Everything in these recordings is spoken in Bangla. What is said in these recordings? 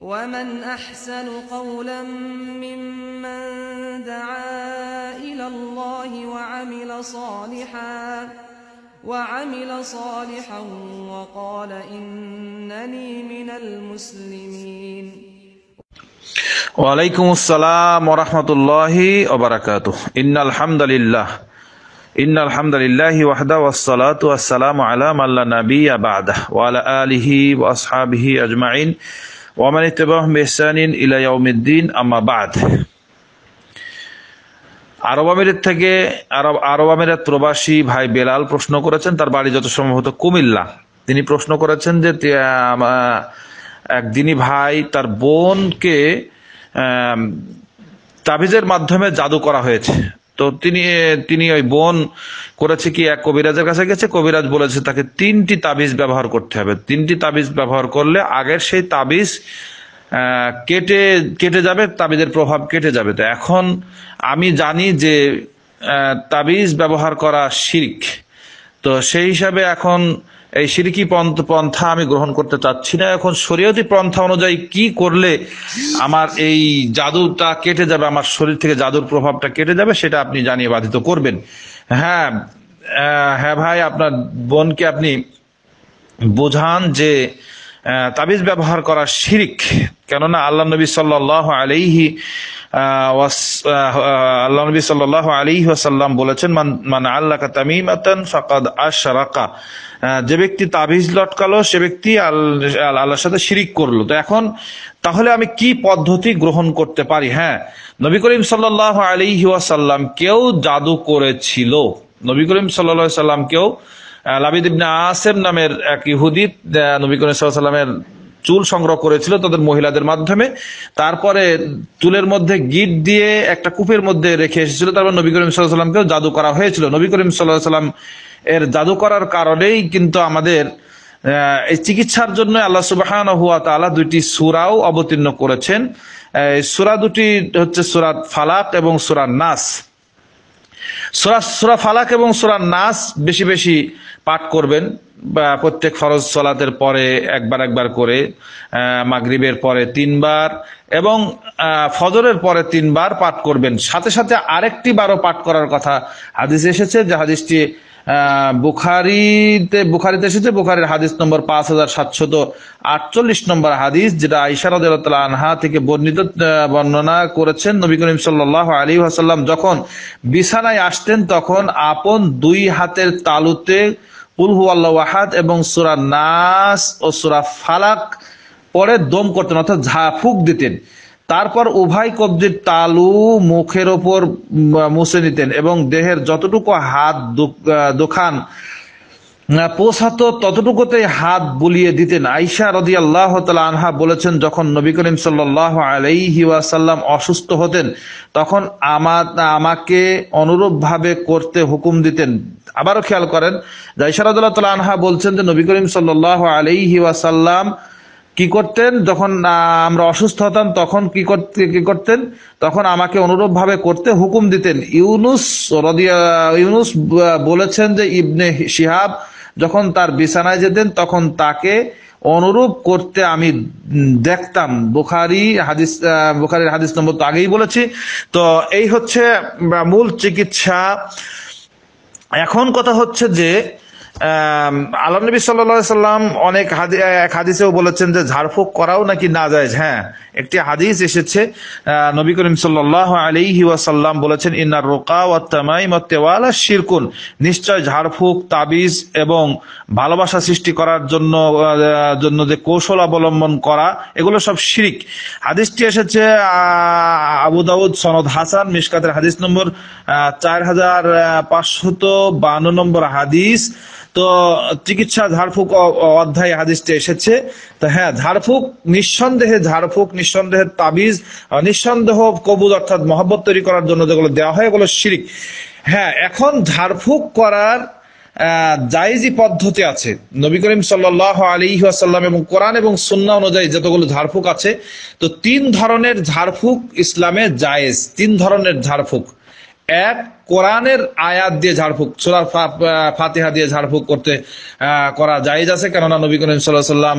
ومن أحسن قولا ممن دعا إلى الله وعمل صالحا وعمل صالحا وقال إنني من المسلمين وعليكم السلام ورحمة الله وبركاته. إن الحمد لله إن الحمد لله وحده والصلاة والسلام على من لا نبي بعده وعلى آله وأصحابه أجمعين ইত্তাবা'হুম বিইহসানিন ইলা ইয়াউমিদ্দিন আম্মা বাদ আরব আমিরাত থেকে আরব আরব আমিরাত প্রবাসী ভাই বেলাল প্রশ্ন করেছেন তার বাড়ি যত সম্ভবত কুমিল্লা। তিনি প্রশ্ন করেছেন যে তে- আম, আহ, এক দিনী ভাই তার বোনকে তাবিজের মাধ্যমে জাদু করা হয়েছে। তো তিনি তিনি ওই বোন করেছে কি, এক কবিরাজের কাছে গেছে, কবিরাজ বলেছে তাকে তিনটি তাবিজ ব্যবহার করতে হবে। তিনটি তাবিজ ব্যবহার করলে আগের সেই তাবিজ কেটে কেটে যাবে, তাবিজের প্রভাব কেটে যাবে। তো এখন আমি জানি যে তাবিজ ব্যবহার করা শিরিক। তো সেই হিসাবে এখন এই সিরিকি পন্থ- আমি গ্রহণ করতে চাচ্ছি না। এখন শরীয়তি পন্থা অনুযায়ী কি করলে আমার এই জাদুটা কেটে যাবে, আমার শরীর থেকে জাদুর প্রভাবটা কেটে যাবে, সেটা আপনি জানিয়ে বাধিত করবেন। হ্যাঁ হ্যাঁ ভাই, আপনার বোনকে আপনি বোঝান যে তাবিজ ব্যবহার করা শিরিক। কেননা আল্লাহ নবী সাল্লাহ আলাইহি আল্লাহ নবী সাল্লাহ আলাইহি ওয়াসাল্লাম বলেছেন মান আল্লাহ তামিমাতান ফাকাদ আশরাকা। যে ব্যক্তি তাবিজ লটকালো সে ব্যক্তি আল- আল্লাহর সাথে শিরিক করল। তো এখন তাহলে আমি কি পদ্ধতি গ্রহণ করতে পারি? হ্যাঁ নবী করিম সাল্লাহ আলাইহি ওয়াসাল্লাম কেউ জাদু করেছিল। নবী করিম সাল্লাহ সাল্লাম কেউ আহ, লাবিদ ইবনে আসেম নামের এক ইহুদি নবী করিম আলাইহি সাল্লামের চুল সংগ্রহ করেছিল তাদের মহিলাদের মাধ্যমে। তারপরে চুলের মধ্যে গিট দিয়ে একটা কূপের মধ্যে রেখে এসেছিল। তারপর নবী করিম সাল্লাহ সাল্লামকেও জাদু করা হয়েছিল। নবী করিম সাল্লাহ সাল্লাম এর জাদু করার কারণেই কিন্তু আমাদের এই চিকিৎসার জন্য আল্লাহ সুবাহান হুয়া তাআলা দুইটি সূরাও অবতীর্ণ করেছেন। সূরা দুটি হচ্ছে সূরা ফালাক এবং সূরা নাস। সুরা সুরা ফালাক এবং সুরা নাস বেশি বেশি পাঠ করবেন বা প্রত্যেক ফরজ সলাতের পরে একবার একবার করে মাগরিবের পরে তিনবার এবং ফজরের পরে তিনবার পাঠ করবেন। সাথে সাথে আরেকটি বারও পাঠ করার কথা হাদিস এসেছে যে হাদিসটি বুখারিতে বুখারিতে এসেছে, বুখারির হাদিস নম্বর পাঁচ হাজার সাতশত আটচল্লিশ নম্বর হাদিস, যেটা আইসারদ আনহা থেকে বর্ণিত বর্ণনা করেছেন নবী করিম সাল্লাহ আলী আসাল্লাম যখন বিছানায় আসতেন, তখন আপন দুই হাতের তালুতে উলহু আল্লাহ ওয়াহাদ এবং সুরা নাস ও সুরা ফালাক পরে দম করতেন, অর্থাৎ ঝাফুক দিতেন। তারপর উভয় কবজির তালু মুখের ওপর মুছে নিতেন এবং দেহের যতটুকু হাত দোকান পৌঁছাতো ততটুকুতে হাত বুলিয়ে দিতেন। আইসা রদি আল্লাহ আনহা বলেছেন, যখন নবী করিম সাল্লাহ আলাইহি অসুস্থ হতেন, তখন আমার আমাকে অনুরূপ ভাবে করতে হুকুম দিতেন। আবারও খেয়াল করেন যে আইসা রদুল্লাহ তালা আনহা বলছেন যে, নবী করিম সাল্লাহ আলাইহি ওয়াসাল্লাম কি করতেন? যখন আমরা অসুস্থ হতাম তখন কি কি করতেন? তখন আমাকে অনুরূপ ভাবে করতে হুকুম দিতেন। ইউনুস ইউনুস বলেছেন যে ইবনে শিহাব যখন তার বিছানায় যেতেন তখন তাকে অনুরূপ করতে আমি দেখতাম। বুখারি হাদিস আহ, বুখারির হাদিস নম্বর তো আগেই বলেছি। তো এই হচ্ছে মূল চিকিৎসা। এখন কথা হচ্ছে যে আল্লাহ নবী সাল্লা সাল্লাম অনেক এক হাদিসেও বলেছেন যে ঝাড়ফুঁক করাও নাকি না যায় হ্যাঁ একটি হাদিস এসেছে নবী করিম সাল্লাহ আলাইহি ওয়াসাল্লাম বলেছেন, ইন্নার রোকা ও তামাইম তেওয়ালা শিরকুন। নিশ্চয় ঝাড়ফুঁক, তাবিজ এবং ভালোবাসা সৃষ্টি করার জন্য জন্য যে কৌশল অবলম্বন করা, এগুলো সব শিরিক। হাদিসটি এসেছে আবু দাউদ সনদ হাসান মিশকাতের হাদিস নম্বর চার হাজার পাঁচশত বান্ন নম্বর হাদিস। তো চিকিৎসা ঝাড়ফুঁক অধ্যায় হাদিসটি এসেছে। তো হ্যাঁ ঝাড়ফুঁক নিঃসন্দেহে ঝাড়ফুঁক নিঃসন্দেহে তাবিজ নিঃসন্দেহ কবুল অর্থাৎ মহব্বত তৈরি করার জন্য যেগুলো দেওয়া হয়, এগুলো শিরিক। হ্যাঁ এখন ঝাড়ফুঁক করার জায়েজি পদ্ধতি আছে। নবী করিম সাল্লাহ আলী এবং কোরআন এবং সুন্না অনুযায়ী যতগুলো ঝাড়ফুঁক আছে, তো তিন ধরনের ঝাড়ফুঁক ইসলামে জায়েজ। তিন ধরনের ঝাড়ফুঁক এক কোরআনের আয়াত দিয়ে ঝাড়ফুঁক সুরা ফাতিহা দিয়ে ঝাড়ফুঁক করতে করা জায়েজ আছে। কেননা নবী করিম সাল্লাহ সাল্লাম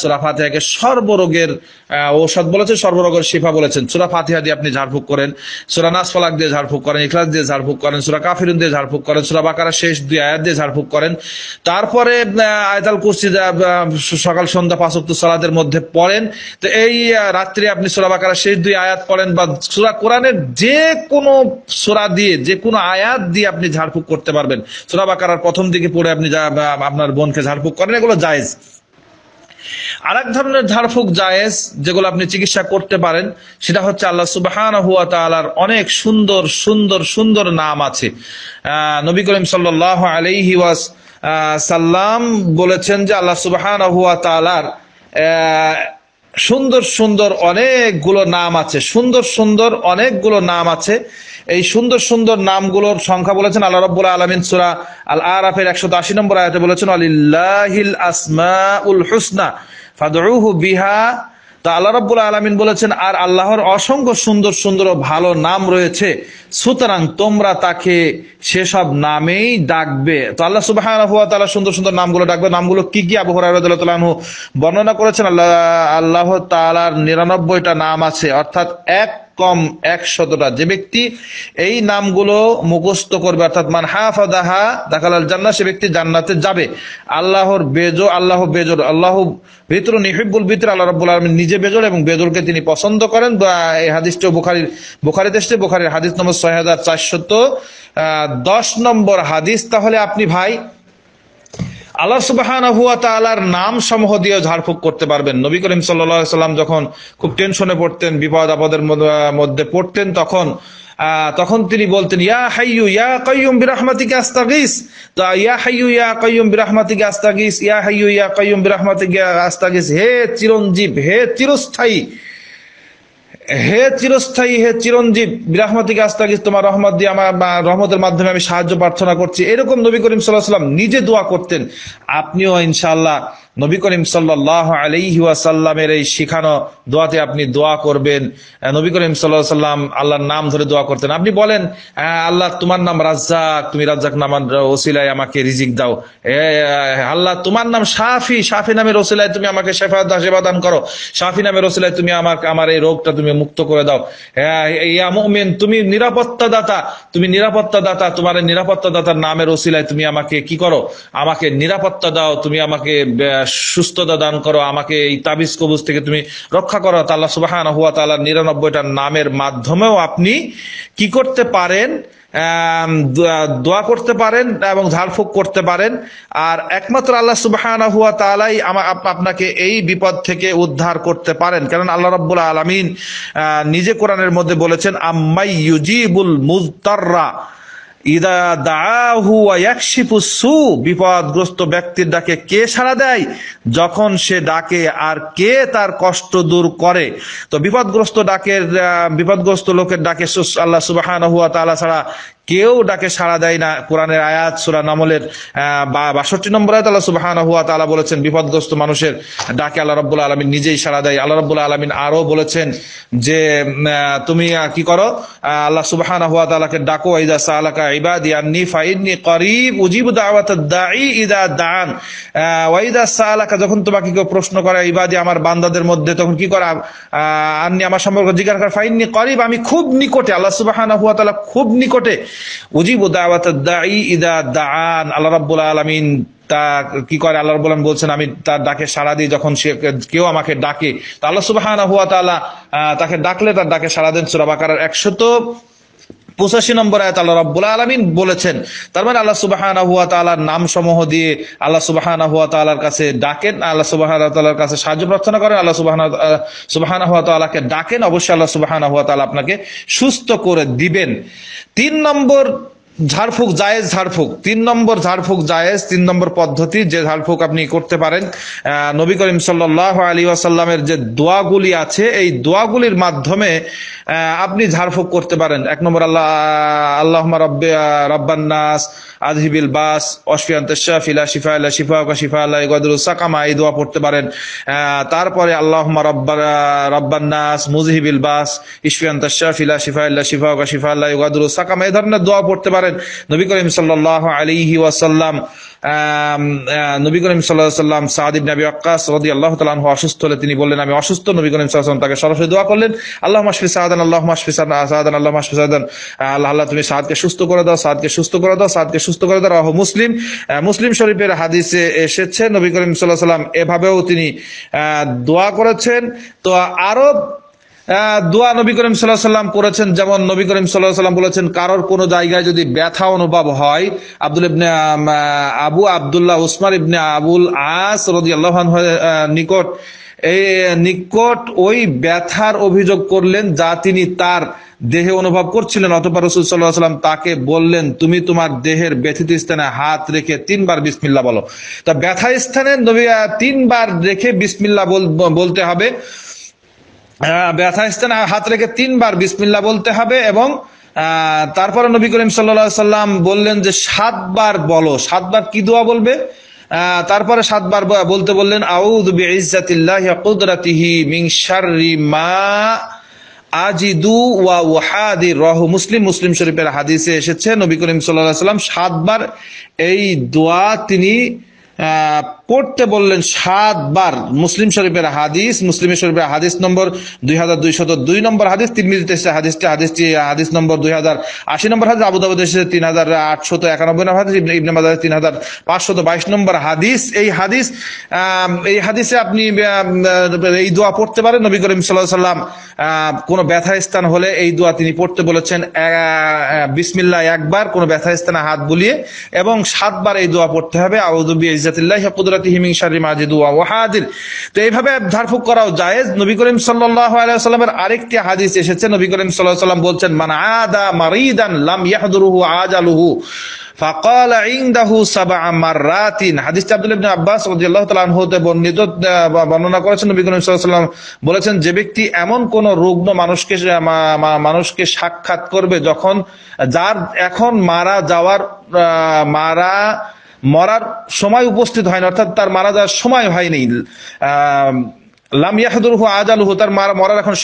সুরা ফাতিহাকে সর্বরোগের ঔষধ বলেছেন সর্বরোগের শিফা বলেছেন। সুরা ফাতিহা দিয়ে আপনি ঝাড়ফুঁক করেন সুরা নাস ফালাক দিয়ে ঝাড়ফুঁক করেন ইখলাস দিয়ে ঝাড়ফুঁক করেন সুরা কাফিরুন দিয়ে ঝাড়ফুঁক করেন সুরা বাকারা শেষ দুই আয়াত দিয়ে ঝাড়ফুঁক করেন। তারপরে আয়তাল আহ, সকাল সন্ধ্যা পাঁচক্ত সালাদের মধ্যে পড়েন। তো এই রাত্রে আপনি সুরা বাকারা শেষ দুই আয়াত পড়েন বা সুরা কোরআনের যে কোনো সুরা দিয়ে যে কোনো আয়াত দিয়ে আপনি ঝাড়ফুঁক করতে পারবেন। সুরা বাকারার প্রথম দিকে পড়ে আপনি আপনার বোনকে ঝাড়ফুঁক করেন এগুলো জায়েজ। আর এক ধরনের ঝাড়ফুঁক জায়েজ যেগুলো আপনি চিকিৎসা করতে পারেন সেটা হচ্ছে আল্লাহ সুবাহান হুয়া তালার অনেক সুন্দর সুন্দর সুন্দর নাম আছে। আহ, নবী করিম সাল্লাহ আলাইহি ওয়াস সাল্লাম বলেছেন যে আল্লাহ সুবাহান হুয়া তালার সুন্দর সুন্দর অনেকগুলো নাম আছে। সুন্দর সুন্দর অনেকগুলো নাম আছে। এই সুন্দর সুন্দর নামগুলোর সংখ্যা বলেছেন আল্লাহ রব্বুল আলমিন সুরা আল আরাফের একশো আশি নম্বর আয়াতে বলেছেন আলিল্লাহিল আসমা উল হুসনা ফাদরুহু বিহা তা আল্লাহ রব্বুল আলমিন বলেছেন, আর আল্লাহর অসংখ্য সুন্দর সুন্দর ভালো নাম রয়েছে। সুতরাং তোমরা তাকে সেসব নামেই ডাকবে। তো আল্লাহ সুবাহ সুন্দর সুন্দর নামগুলো ডাকবে। নামগুলো কি কি? আবু হরারু বর্ণনা করেছেন, আল্লাহ আল্লাহ তালার নিরানব্বইটা নাম আছে। অর্থাৎ এক কম একশতটা যে ব্যক্তি এই নামগুলো মুখস্থ করবে, অর্থাৎ মান হাফাদাহা দাখালাল জান্না সে ব্যক্তি জান্নাতে যাবে। আল্লাহর বেজো, আল্লাহ বেজোর, আল্লাহ ভিতর নিহিবুল ভিতর আল্লাহ রাব্বুল আলামিন নিজে বেজোর এবং বেজোরকে তিনি পছন্দ করেন। বা এই হাদিসটা বুখারীর, বুখারীতে এসেছে, বুখারীর হাদিস নম্বর ছয় হাজার চারশত দশ নম্বর হাদিস। তাহলে আপনি ভাই আল্লাহ সুবাহান হুয়া তালার নাম সমূহ দিয়ে ঝাড়ফুঁক করতে পারবেন। নবী করিম সাল্লা সাল্লাম যখন খুব টেনশনে পড়তেন, বিপদ আপদের মধ্যে পড়তেন, তখন তখন তিনি বলতেন, ইয়া হাইয়ু ইয়া কাইয়ুম বিরাহমাতিকে আস্তাগিস। ইয়া হাইয়ু ইয়া কাইয়ুম বিরাহমাতিকে আস্তাগিস। ইয়া হাইয়ু ইয়া কাইয়ুম বিরাহমাতিকে আস্তাগিস। হে চিরঞ্জীব, হে চিরস্থায়ী হে চিরস্থায়ী, হে চিরঞ্জীব, বিরাহমাতিকে আস্তাগিস তোমার রহমত দিয়ে আমার রহমতের মাধ্যমে আমি সাহায্য প্রার্থনা করছি। এরকম নবী করিম সাল্লাহ সাল্লাম নিজে দোয়া করতেন। আপনিও ইনশাআল্লাহ নবী করিম সাল্লাহ আলাইহি ওয়াসাল্লামের এই শিখানো দোয়াতে আপনি দোয়া করবেন। নবী করিম সাল্লাহ সাল্লাম আল্লাহর নাম ধরে দোয়া করতেন। আপনি বলেন আল্লাহ তোমার নাম রাজ্জাক, তুমি রাজ্জাক নামান ওসিলায় আমাকে রিজিক দাও। আল্লাহ তোমার নাম সাফি সাফি নামের ওসিলায় তুমি আমাকে সেবা সেবা দান করো। সাফি নামের ওসিলায় তুমি আমাকে আমার এই রোগটা তুমি মুক্ত করে দাও। ইয়া মুমিন, তুমি নিরাপত্তা দাতা তুমি নিরাপত্তা দাতা তোমার নিরাপত্তা দাতার নামের ওসিলায় তুমি আমাকে কি করো? আমাকে নিরাপত্তা দাও, তুমি আমাকে সুস্থতা দান করো, আমাকে এই তাবিজ কবুজ থেকে তুমি রক্ষা করো। তা আল্লাহ সুবাহ হুয়া তাআলা নিরানব্বইটা নামের মাধ্যমেও আপনি কি করতে পারেন দোয়া- করতে পারেন এবং ঝাড়ফুঁক করতে পারেন। আর একমাত্র আল্লাহ সুবহানাহু ওয়া তাআলাই আপনাকে এই বিপদ থেকে উদ্ধার করতে পারেন। কারণ আল্লাহ রাব্বুল আলামিন নিজে কোরআনের মধ্যে বলেছেন, আম্মাই ইউজিবুল মুজতাররা। ইদা দাহু বিপদগ্রস্ত ব্যক্তির ডাকে কে সাড়া দেয়? যখন সে ডাকে আর কে তার কষ্ট দূর করে? তো বিপদগ্রস্ত ডাকের বিপদগ্রস্ত লোকের ডাকে আল্লাহ সুবাহ ছাড়া কেউ ডাকে সাড়া দেয় না। কোরআনের আয়াত সূরা নামলের বাষট্টি নম্বর আয়াত আল্লাহ সুবহানাহু হুয়া তাআলা বলেছেন বিপদগ্রস্ত মানুষের ডাকে আল্লাহ রাব্বুল আলামিন নিজেই সাড়া দেয়। আল্লাহ রাব্বুল আলামিন আরও বলেছেন যে তুমি কি করো? আল্লাহ সুবহানাহু ওয়া তাআলাকে ডাকো ইদা সালাকা ইবাদি আন্নি ফাইন্নি করিব উজিবু দাওয়াত দাঈ ইদা দান আহ, ওয়া ইদা সালাকা যখন তোমাকে কেউ প্রশ্ন করে ইবাদি আমার বান্দাদের মধ্যে তখন কি করা? আন্নি আমার সম্পর্কে জিজ্ঞাসা করে। ফাইন্নি করিব আমি খুব নিকটে আল্লাহ সুবহানাহু ওয়া তাআলা খুব নিকটে উজিবু দান আল্লাহ রাব্বুল আলামিন তা কি করে? আল্লাহ রাব্বুল আলামিন বলছেন আমি তার ডাকে সাড়া দিই যখন সে কেউ আমাকে ডাকে। তা আল্লাহ আহ, তাকে ডাকলে তার ডাকে সাড়া দেন। সূরা বাকারার 100 পঁচাশি নম্বর আয়াত আল্লাহ রাব্বুল আলমিন বলেছেন। তার মানে আল্লাহ সুবাহানা হুয়া তালার নাম সমূহ দিয়ে আল্লাহ সুবাহানা হুয়া তালার কাছে ডাকেন, আল্লাহ সুবাহানা তালার কাছে সাহায্য প্রার্থনা করেন, আল্লাহ সুবাহানা সুবাহানা হুয়া তালাকে ডাকেন, অবশ্যই আল্লাহ সুবাহানা হুয়া তালা আপনাকে সুস্থ করে দিবেন। তিন নম্বর ঝাড়ফুঁক জায়েজ ঝাড়ফুঁক। তিন নম্বর ঝাড়ফুঁক জায়েজ, তিন নম্বর পদ্ধতি, যে ঝাড়ফুঁক আপনি করতে পারেন। নবী করিম সাল্লাহ আলী ওয়াসাল্লামের যে দোয়াগুলি আছে, এই দোয়াগুলির মাধ্যমে আপনি ঝাড়ফুঁক করতে পারেন। এক নম্বর, আল্লাহ আল্লাহ রব্বে রব্বান্নাস আজহিবিল বাস অশফিয়ান্ত শাফিলা শিফা আল্লাহ শিফা শিফা আল্লাহ গদরুল সাকামা, এই দোয়া পড়তে পারেন। তারপরে আল্লাহ রব্বা রব্বান্নাস মুজহিবিল বাস ইশফিয়ান্ত শাফিলা শিফা আল্লাহ শিফা শিফা আল্লাহ গদরুল সাকামা, এই ধরনের দোয়া পড়তে পারেন। নবী করিম সাল্লাহ আলিহি ওয়াসাল্লাম নবী করিম সাল্লাহ সাল্লাম সাদ ইবনে আবি ওয়াক্কাস রাদিয়াল্লাহু তাআলা অসুস্থ হলে তিনি বললেন আমি অসুস্থ। নবী করিম ওয়াসাল্লাম তাকে সরাসরি দোয়া করলেন আল্লাহ মাশফি সাহাদান আল্লাহ মাশফি সাহাদান আল্লাহ মাশফি সাহাদান আল্লাহ আল্লাহ তুমি সাদকে সুস্থ করে দাও সাদকে সুস্থ করে দাও সাদকে সুস্থ করে দাও। রাহু মুসলিম। মুসলিম শরীফের হাদিসে এসেছে নবী করিম সাল্লাল্লাহু আলাইহি ওয়াসাল্লাম এভাবেও তিনি দোয়া করেছেন। তো আরও আহ, দোয়া নবী করিম সাল্লাহ সাল্লাম করেছেন যেমন নবী করিম সাল্লাহ সাল্লাম বলেছেন, কারোর কোনো জায়গায় যদি ব্যথা অনুভব হয়, আব্দুল ইবনে আবু আব্দুল্লাহ উসমান ইবনে আবুল আস রদি আল্লাহ নিকট এই নিকট ওই ব্যথার অভিযোগ করলেন যা তিনি তার দেহে অনুভব করছিলেন। অতপর রসুল সাল্লাহ সাল্লাম তাকে বললেন, তুমি তোমার দেহের ব্যথিত স্থানে হাত রেখে তিনবার বিসমিল্লা বলো। তা ব্যথা স্থানে নবী তিনবার রেখে বিসমিল্লা বল- বলতে হবে। ব্যথা স্থানে হাত রেখে তিনবার বিসমিল্লা বলতে হবে এবং তারপরে নবী করিম সাল্লা সাল্লাম বললেন যে সাতবার বলো। সাতবার কি দোয়া বলবে? তারপরে সাতবার বলতে বললেন শাররি মা আজিদু রহ মুসলিম মুসলিম শরীফের হাদিসে এসেছে, নবী করিম সাল্লাম সাতবার এই দোয়া তিনি পড়তে বললেন সাতবার মুসলিম শরীফের হাদিস মুসলিম শরীফের হাদিস নম্বর দুই হাজার দুইশত দুই নম্বর হাদিস তিরমিজিতে এসেছে হাদিসটি হাদিসটি হাদিস নম্বর দুই হাজার আশি নম্বর হাদিস আবু দাউদে এসেছে তিন হাজার আটশত একানব্বই নম্বর হাদিস ইবনে- তিন হাজার পাঁচশত বাইশ নম্বর হাদিস। এই হাদিস এই হাদিসে আপনি এই দোয়া পড়তে পারেন। নবী করিম সাল্লাহ সাল্লাম কোনো ব্যথা স্থান হলে এই দোয়া তিনি পড়তে বলেছেন আহ, একবার কোনো ব্যথা স্থানে হাত বুলিয়ে এবং সাতবার এই দোয়া পড়তে হবে। আউযু এইভাবে ধারফুক করাও জায়েজ। নবী করিম আরেকটি হাদিস এসেছে। নবী করিম সাল্লাম বলছেন আদা মারিদান লাম ইয়াহদুরুহু আব্বাস বর্ণনা বলেছেন, যে ব্যক্তি এমন কোন রুগ্ন মানুষকে মানুষকে সাক্ষাৎ করবে যখন, যার এখন মারা যাওয়ার মারা মরার সময় উপস্থিত হয়নি অর্থাৎ তার মারা যাওয়ার সময় হয়নি। তার মারা মরার এখন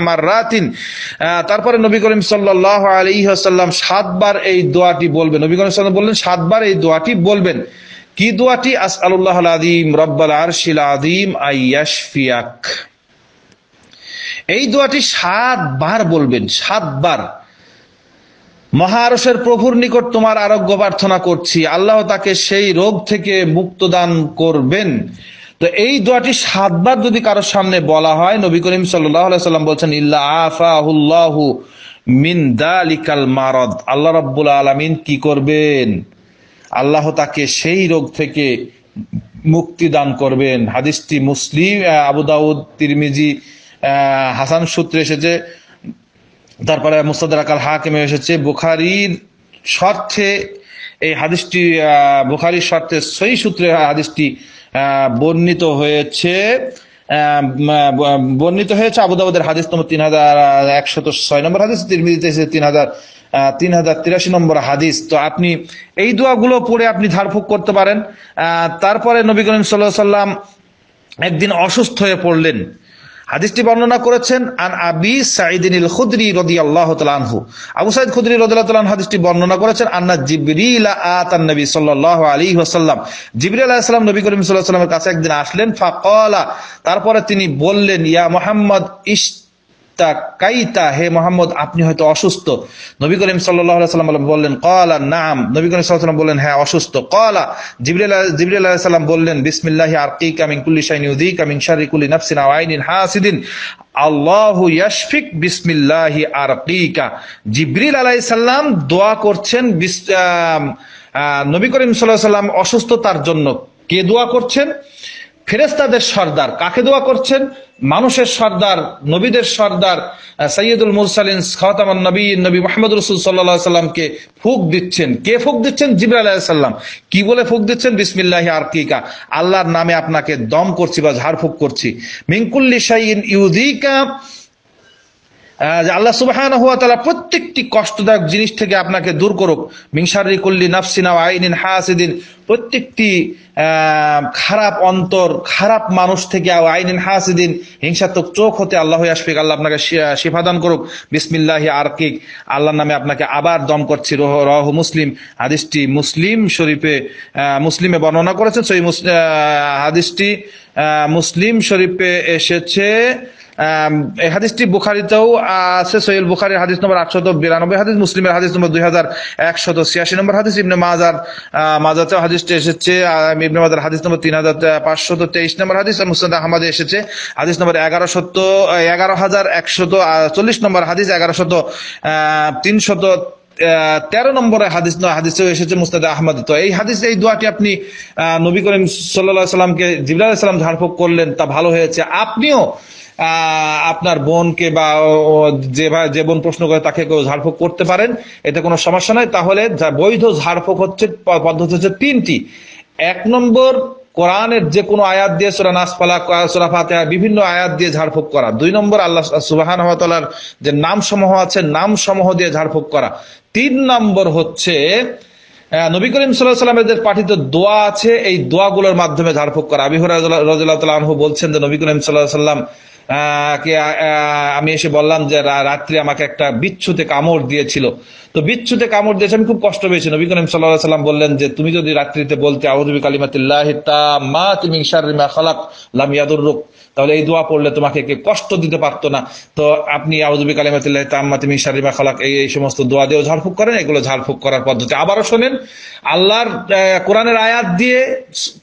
মাররাতিন। আহ, তারপরে নবী করিম সাল্লাল্লাহু আলাইহি ওয়াসাল্লাম সাতবার এই দোয়াটি বলবেন। নবী করিম বললেন সাতবার এই দোয়াটি বলবেন। কি দোয়াটি? আসআলুল্লাহ আযীম রব্বাল আরশিল আযীম আইয়াশফিয়াক। এই দোয়াটি সাতবার বলবেন সাতবার। মহারসের প্রভুর নিকট তোমার আরোগ্য প্রার্থনা করছি। আল্লাহ তাকে সেই রোগ থেকে মুক্ত দান করবেন। তো এই দোয়াটি সাতবার যদি কারোর সামনে বলা হয়, নবী করিম সাল্লাম বলছেন, ইল্লা আফাহুল্লাহু মিন দালিকাল মারদ। আল্লাহ রাব্বুল আলামিন কি করবেন? আল্লাহ তাকে সেই রোগ থেকে মুক্তি দান করবেন। হাদিসটি মুসলিম আবু দাউদ, তিরমিজি হাসান সূত্রে এসেছে তারপরে মুস্তাদরাক আল হাকিমে এসেছে, বুখারির স্বার্থে এই হাদিসটি বুখারির স্বার্থে সই সূত্রে হাদিসটি বর্ণিত হয়েছে বর্ণিত হয়েছে আবুদাবুদের হাদিস নম্বর তিন হাজার একশত ছয় নম্বর হাদিস, তিরমিজিতে এসেছে তিন হাজার তিন হাজার তিরাশি নম্বর হাদিস। তো আপনি এই দোয়াগুলো পড়ে আপনি ঝাড়ফুঁক করতে পারেন। তারপরে নবী করিম সাল্লাহ সাল্লাম একদিন অসুস্থ হয়ে পড়লেন। হাদিসটি বর্ণনা করেছেন, আন আবি সাইদিনিল খুদরি রদি আল্লাহ আনহু। আবু সাইদ খুদরি রদি আল্লাহ আনহু হাদিসটি বর্ণনা করেছেন, আন্না জিবরিল আতান নবী সাল্লাল্লাহু আলাইহি ওয়াসাল্লাম। জিবরিল আলাইহিস সালাম নবী করিম সাল্লাহ ওয়াসাল্লামের কাছে একদিন আসলেন, ফাকালা, তারপরে তিনি বললেন, ইয়া মোহাম্মদ, ইশ তা কাইতা হে মোহাম্মদ, আপনি হয়তো অসুস্থ। নবী করিম সাল্লাম বললেন, ক্বালা, নাম। নবী করিম সাল্লাম বললেন হ্যাঁ অসুস্থ। ক্বালা, জিবরিল জিবরিল আলাইহিস সালাম বললেন, বিসমিল্লাহি আরকিকা মিন কুল্লি শাইইন ইউযিকা মিন শাররি কুল্লি নাফসিন আইনিন হাসিদিন। আল্লাহু ইয়াশফিক বিসমিল্লাহি আরকিকা। জিবরিল আলাইহিস সালাম দোয়া করছেন নবী করিম আলাইহি সাল্লাম অসুস্থতার জন্য। কে দোয়া করছেন? ফেরেস্তাদের সর্দার কাকে দোয়া করছেন? মানুষের সর্দার, নবীদের সর্দার সৈয়দুল মুরসালিন খাতামান নবী নবী মোহাম্মদ রসুল সাল্লা সাল্লামকে ফুক দিচ্ছেন? কে ফুক দিচ্ছেন? জিবরা আলাহিসাল্লাম কি বলে ফুক দিচ্ছেন? বিসমিল্লাহি আর কিকা আল্লাহর নামে আপনাকে দম করছি বা ঝাড়ফুক করছি। মিঙ্কুল্লি শাইন ইউদিকা যে আল্লাহ সুবাহান হুয়া তালা প্রত্যেকটি কষ্টদায়ক জিনিস থেকে আপনাকে দূর করুক। মিংসারি কুল্লি নাফসিনা আইনিন হাসিদিন। প্রত্যেকটি খারাপ অন্তর, খারাপ মানুষ থেকে আইনিন হাসিদিন হিংসাত্মক চোখ হতে আল্লাহ আসফিক আল্লাহ আপনাকে শিফাদান করুক। বিসমিল্লাহি আরকিক। আল্লাহর নামে আপনাকে আবার দম করছি। রহ রহ মুসলিম। হাদিসটি মুসলিম শরীফে মুসলিমে বর্ণনা করেছেন। সেই হাদিসটি মুসলিম শরীফে এসেছে হাদিসটি বুখারিতেও আছে সৈয়দ বুখারির হাদিস নম্বর আটশত বিরানব্বই, হাদিস মুসলিমের হাদিস নম্বর দুই হাজার একশত ছিয়াশি নম্বর হাদিস। ইবনে মাজার মাজাতেও হাদিসটি এসেছে ইবনে মাজার হাদিস নম্বর তিন হাজার পাঁচশত তেইশ নম্বর হাদিস আর মুসনাদ আহমদে এসেছে, হাদিস নম্বর এগারো শত এগারো হাজার একশত চল্লিশ নম্বর হাদিস এগারো শত তিনশত তেরো নম্বরে হাদিস হাদিসেও এসেছে মুস্তাদ আহমদ। তো এই হাদিস, এই দোয়াটি আপনি নবী করিম সাল্লাহ সাল্লামকে জিবরাল সাল্লাম ঝাড়ফুঁক করলেন, তা ভালো হয়েছে। আপনিও আপনার বোনকে বা যে যে বোন প্রশ্ন করে তাকে কেউ ঝাড়ফুঁক করতে পারেন, এতে কোনো সমস্যা নাই। তাহলে বৈধ ঝাড়ফুঁক হচ্ছে পদ্ধতি হচ্ছে তিনটি। এক নম্বর, কোরআনের যে কোনো আয়াত দিয়ে সোরা নাসপালা সুরা ফাতেহা, বিভিন্ন আয়াত দিয়ে ঝাড়ফুঁক করা। দুই নম্বর, আল্লাহ সুবাহান তাআলার যে নাম সমূহ আছে নাম সমূহ দিয়ে ঝাড়ফুঁক করা। তিন নম্বর হচ্ছে নবী করিম সাল্লাহ সাল্লামের পাঠিত দোয়া আছে, এই দোয়াগুলোর মাধ্যমে ঝাড়ফুঁক করা। আবি রাজু আনহু বলছেন যে, নবী করিম সাল্লাহ সাল্লাম আমি এসে বললাম যে রাত্রি আমাকে একটা বিচ্ছুতে কামড় দিয়েছিল। তো বিচ্ছুতে কামড় দিয়েছে, আমি খুব কষ্ট পেয়েছি। নবী করিম সাল্লাহ সাল্লাম বললেন যে, তুমি যদি রাত্রিতে বলতে আউযুবি কালিমাতিল্লাহ মা তুমি ইশার খালাক, লাম ইয়াদুররুক। তাহলে এই দোয়া পড়লে তোমাকে কে কষ্ট দিতে পারতো না। তো আপনি আউযুবি কালিমাতিল্লাহি তাম্মাতি মিন শাররি মা খালাক এই এই সমস্ত দোয়া দিয়েও ঝাড়ফুঁক করেন এগুলো ঝাড়ফুঁক করার পদ্ধতি। আবারও শোনেন আল্লাহর কোরআনের আয়াত দিয়ে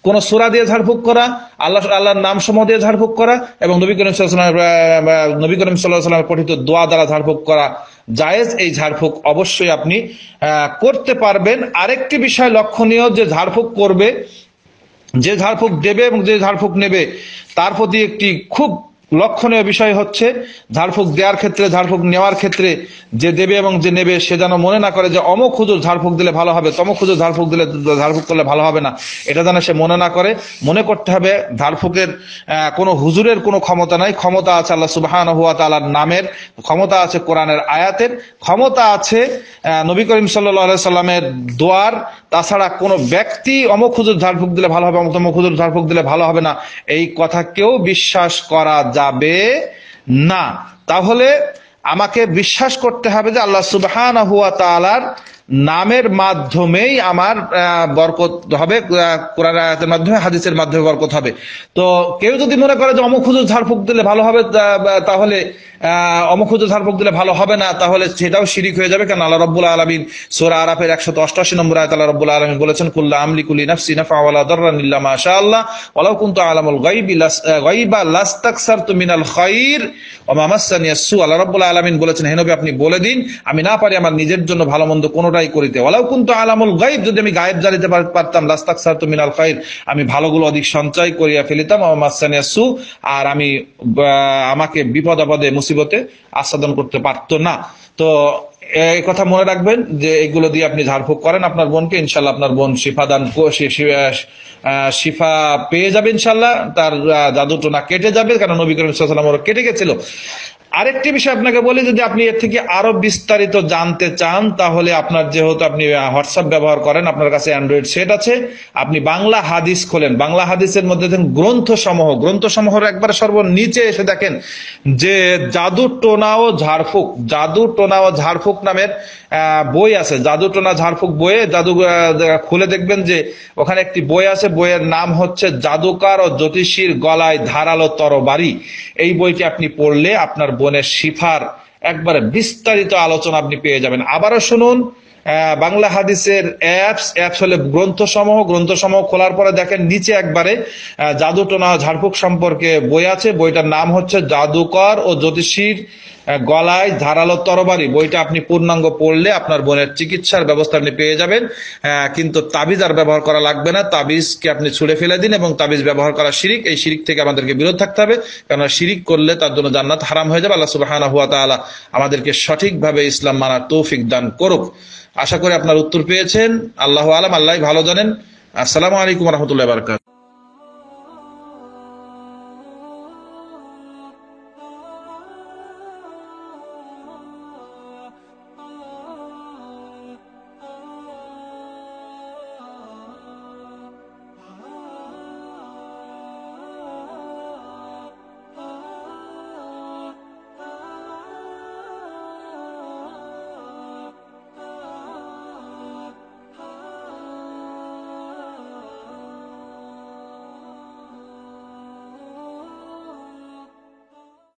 কোন সূরা দিয়ে ঝাড়ফুঁক করা আল্লাহ আল্লাহর নাম সমূহ দিয়ে ঝাড়ফুঁক করা এবং নবী করিম আহ, নবী করিম সাল্লাল্লাহু আলাইহি ওয়াসাল্লামের পঠিত দোয়া দ্বারা ঝাড়ফুঁক করা জায়েজ এই ঝাড়ফুঁক অবশ্যই আপনি করতে পারবেন। আরেকটি বিষয় লক্ষণীয় যে ঝাড়ফুঁক করবে যে ঝাড়ফুঁক দেবে এবং যে ঝাড়ফুঁক নেবে তার প্রতি একটি খুব লক্ষণীয় বিষয় হচ্ছে, ঝাড়ফুঁক দেওয়ার ক্ষেত্রে, ঝাড়ফুঁক নেওয়ার ক্ষেত্রে যে দেবে এবং যে নেবে, সে যেন মনে না করে যে অমুক হুজুর ঝাড়ফুঁক দিলে ভালো হবে, তমুক হুজুর ঝাড়ফুঁক দিলে ঝাড়ফুঁক করলে ভালো হবে না। এটা যেন সে মনে না করে, মনে করতে হবে ঝাড়ফুঁকের কোনো হুজুরের কোনো ক্ষমতা নাই। ক্ষমতা আছে আল্লাহ সুবাহান হুয়া তালার নামের, ক্ষমতা আছে কোরআনের আয়াতের, ক্ষমতা আছে নবী করিম সাল্লাহ সাল্লামের দোয়ার। তাছাড়া কোনো ব্যক্তি অমুক হুজুর ঝাড়ফুঁক দিলে ভালো হবে, অমুক তমুক হুজুর ঝাড়ফুঁক দিলে ভালো হবে না। এই কথা কেউ বিশ্বাস করা যাবে না। তাহলে আমাকে বিশ্বাস করতে হবে যে আল্লাহ সুবহান হুয়া তালার নামের মাধ্যমেই আমার বরকত হবে কোরআনের মাধ্যমে, হাদিসের মাধ্যমে বরকত হবে। তো কেউ যদি মনে করে যে অমুক হুজুর ঝাড়ফুঁক দিলে ভালো হবে তাহলে হুজুর ঝাড়ফুঁক দিলে ভালো হবে না, তাহলে সেটাও শিরিক হয়ে যাবে। কারণ আল্লাহ রব্বুল আলমিন সোরা আরাফের একশত অষ্টাশি নম্বর আয়াত আল্লাহ রব্বুল আলমিন বলেছেন, কুল্লা আমলি কুলি নাফসি নাফা ওয়ালা দররান ইল্লা মা আল্লাহ, ওয়ালাউ কুনতু আলামুল গায়বি লাস, গায়বা লাস্তাকসারতু মিনাল খায়র ওয়া মা মাসানি আসু আল্লাহ রব্বুল আলামিন বলেছেন, হে নবী, আপনি বলে দিন, আমি না পারি আমার নিজের জন্য ভালো মন্দ কোনোটাই করিতে। ওয়ালাউ কুনতু আলামুল গায়ব, যদি আমি গায়েব জানিতে পার- পারতাম, লাস্তাকসারতু মিনাল খায়র আমি ভালোগুলো অধিক সঞ্চয় করিয়া ফেলিতাম মা মাসানি আসু আর আমি আমাকে বিপদ আপদে মুসিবতে আস্বাদন করতে পারতো না। তো এই কথা মনে রাখবেন যে এগুলো দিয়ে আপনি ঝাড়ফুঁক করেন আপনার বোনকে ইনশাল্লাহ আপনার বোন শিফা দান শিফা পেয়ে যাবে ইনশাল্লাহ তার জাদুটা কেটে যাবে কারণ নবী করিম সাল্লাম কেটে গেছিল। আরেকটি বিষয় আপনাকে বলি, যদি আপনি এর থেকে আরও বিস্তারিত জানতে চান, তাহলে আপনার যেহেতু আপনি হোয়াটসঅ্যাপ ব্যবহার করেন, আপনার কাছে অ্যান্ড্রয়েড সেট আছে, আপনি বাংলা হাদিস খোলেন। বাংলা হাদিসের মধ্যে দেখেন গ্রন্থ সমূহ গ্রন্থ সমূহের একবার সর্বনিচে এসে দেখেন যে জাদু টোনা ও ঝাড়ফুঁক, জাদু টোনা ও ঝাড়ফুঁক নামের বই আছে। জাদু টোনা ঝাড়ফুঁক বইয়ে জাদু খুলে দেখবেন যে ওখানে একটি বই আছে, বইয়ের নাম হচ্ছে জাদুকার ও জ্যোতিষীর গলায় ধারালো তরবারি। এই বইটি আপনি পড়লে আপনার বোনের শিফার একবারে বিস্তারিত আলোচনা আপনি পেয়ে যাবেন। আবারও শুনুন বাংলা হাদিসের অ্যাপস অ্যাপস হলে গ্রন্থসমূহ গ্রন্থসমূহ খোলার পরে দেখেন নিচে একবারে জাদু টোনা ঝাড়ফুঁক সম্পর্কে বই আছে। বইটার নাম হচ্ছে জাদুকর ও জ্যোতিষীর গলায় ধারালো তরবারি। বইটা আপনি পূর্ণাঙ্গ পড়লে আপনার বোনের চিকিৎসার ব্যবস্থা আপনি পেয়ে যাবেন। কিন্তু তাবিজ আর ব্যবহার করা লাগবে না। তাবিজকে আপনি ছুড়ে ফেলে দিন এবং তাবিজ ব্যবহার করা শিরিক। এই শিরিক থেকে আমাদেরকে বিরত থাকতে হবে। কেননা শিরিক করলে তার জন্য জান্নাত হারাম হয়ে যাবে। আল্লাহ তাআলা আমাদেরকে সঠিকভাবে ইসলাম মানার তৌফিক দান করুক। আশা করি আপনার উত্তর পেয়েছেন। আল্লাহ আলম আল্লাহ ভালো জানেন। আসসালামু আলাইকুম রহমতুল্লাহ বারকাত